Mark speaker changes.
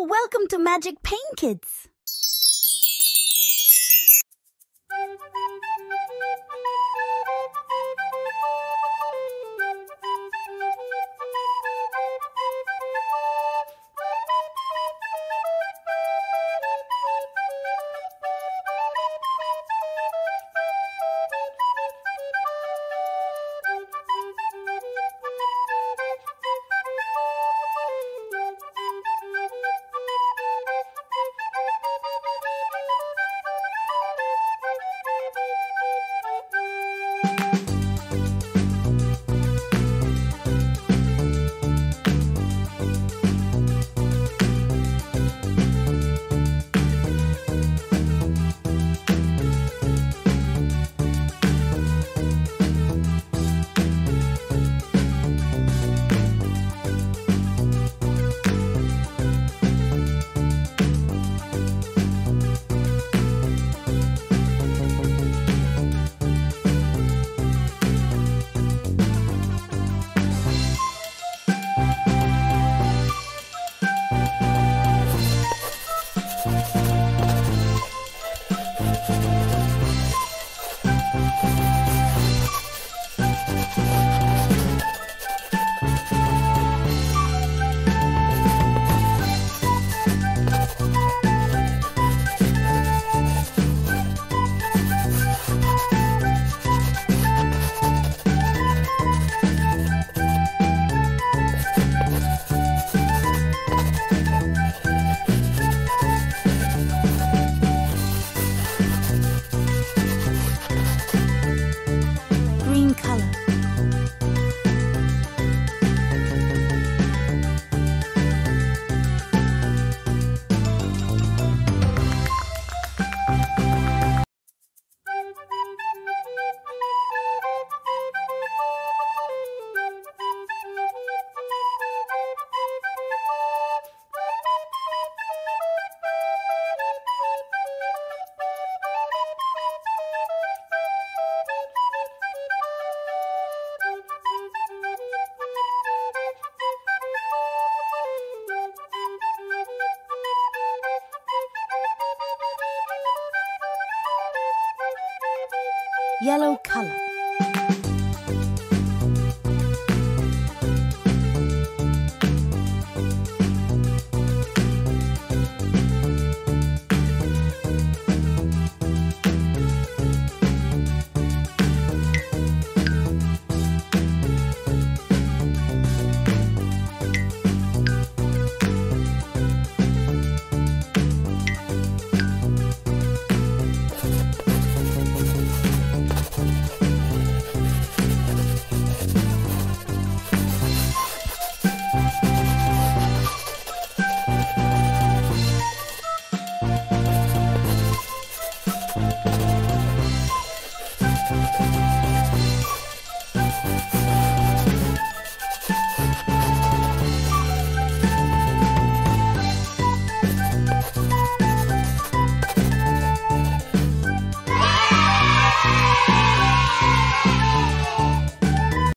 Speaker 1: Welcome to Magic Paint Kids. Green Yellow color. Bye.